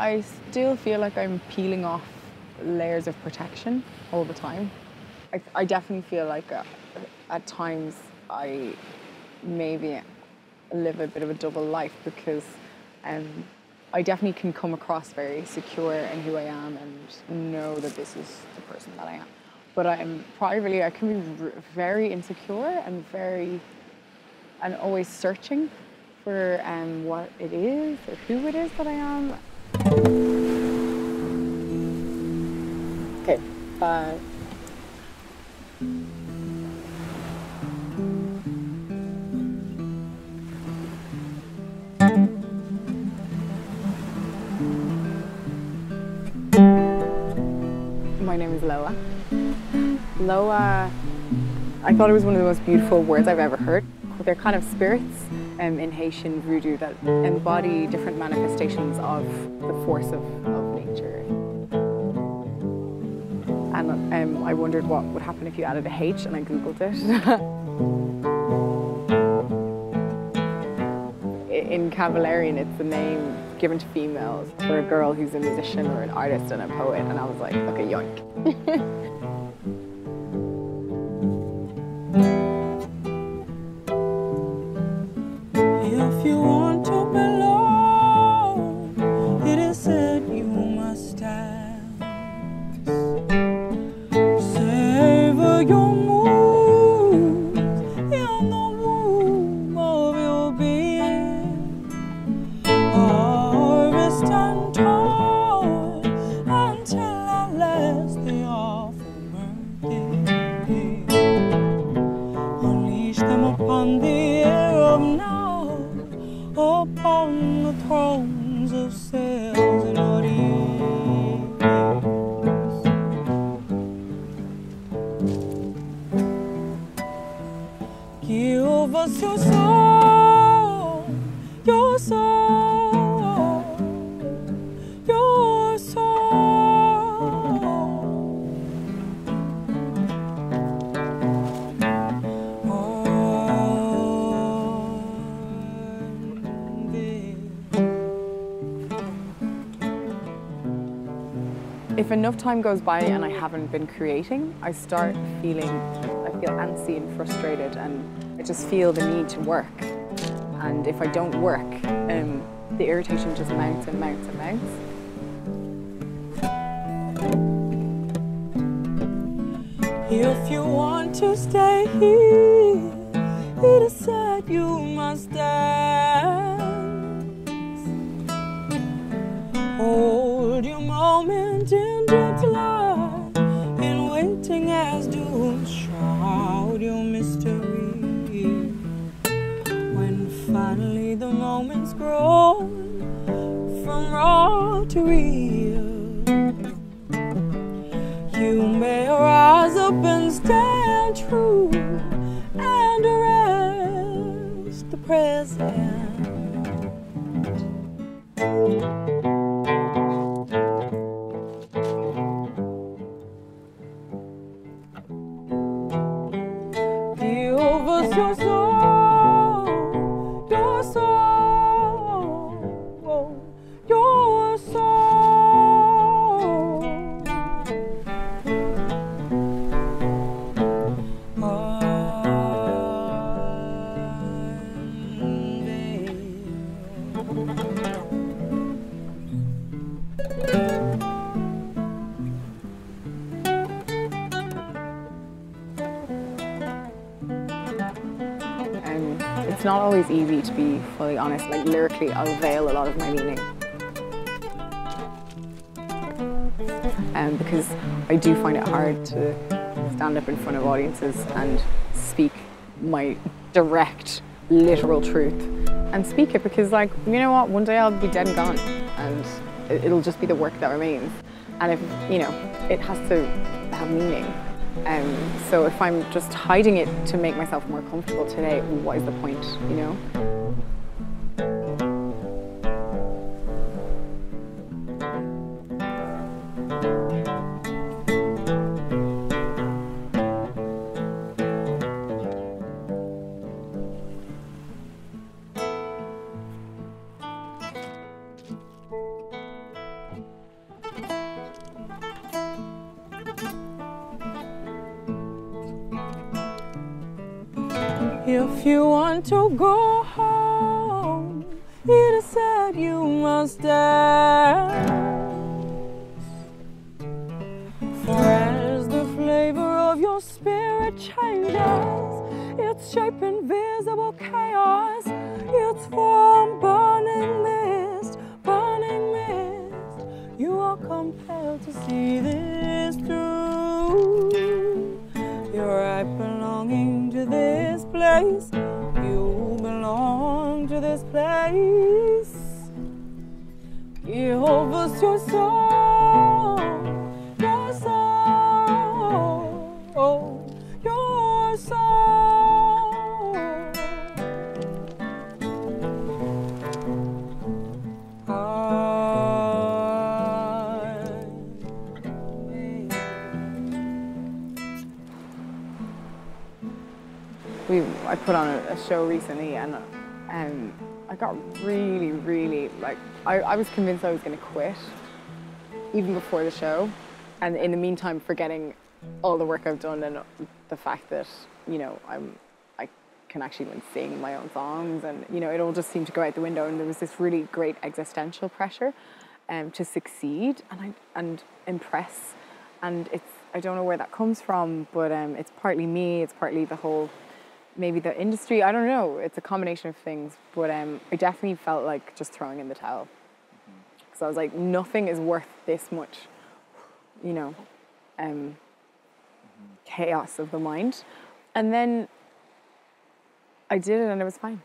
I still feel like I'm peeling off layers of protection all the time. I, I definitely feel like uh, at times I maybe live a bit of a double life because um, I definitely can come across very secure in who I am and know that this is the person that I am. But I'm privately, I can be very insecure and very, and always searching for um, what it is or who it is that I am. Okay, five. My name is Loah. Loa, I thought it was one of the most beautiful words I've ever heard. They're kind of spirits um, in Haitian voodoo that embody different manifestations of the force of, of nature. And um, I wondered what would happen if you added a H, and I googled it. in Cavallarian, it's the name given to females for a girl who's a musician or an artist and a poet, and I was like, okay, yoink. upon the air of now, upon the thrones of cells and audience. Give us your soul, your soul, If enough time goes by and I haven't been creating, I start feeling, I feel antsy and frustrated and I just feel the need to work. And if I don't work, um, the irritation just mounts and mounts and mounts. If you want to stay here, it is said you must dance. Hold your moment in deep light, in waiting as doom shroud your mystery. When finally the moment's grown from raw to real. It's not always easy to be fully honest. Like lyrically, I'll veil a lot of my meaning. Um, because I do find it hard to stand up in front of audiences and speak my direct, literal truth. And speak it because, like, you know what, one day I'll be dead and gone, and it- it'll just be the work that remains. And if, you know, it has to have meaning. Um, so if I'm just hiding it to make myself more comfortable today, what is the point, you know? If you want to go home, it is said you must dance. For as the flavor of your spirit changes, its shape invisible chaos, its form burning mist, burning mist. You are compelled to see this through. You're right belonging place. You belong to this place. Give us your soul, we I put on a, a show recently and I got really, really like I, I was convinced I was going to quit even before the show, and in the meantime forgetting all the work I've done and the fact that you know I'm I can actually even sing my own songs and you know it all just seemed to go out the window and there was this really great existential pressure um, to succeed and I, and impress. And it's I don't know where that comes from but um, it's partly me it's partly the whole maybe the industry i don't know. It's a combination of things but um, i definitely felt like just throwing in the towel. Because i was like nothing is worth this much you know? Um, chaos of the mind. And then i did it and it was fine